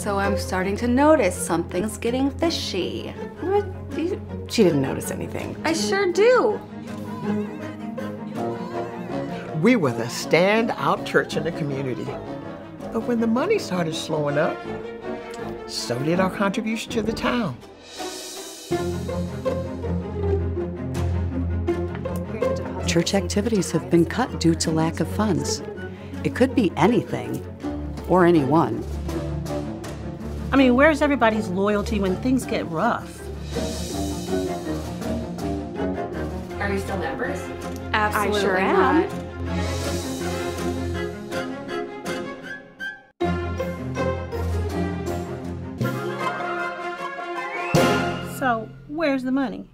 So I'm starting to notice something's getting fishy. What? You, she didn't notice anything. I sure do. We were the standout church in the community. But when the money started slowing up, so did our contribution to the town. Church activities have been cut due to lack of funds. It could be anything or anyone. I mean, where's everybody's loyalty when things get rough? Are you still members? Absolutely I sure not. am. So, where's the money?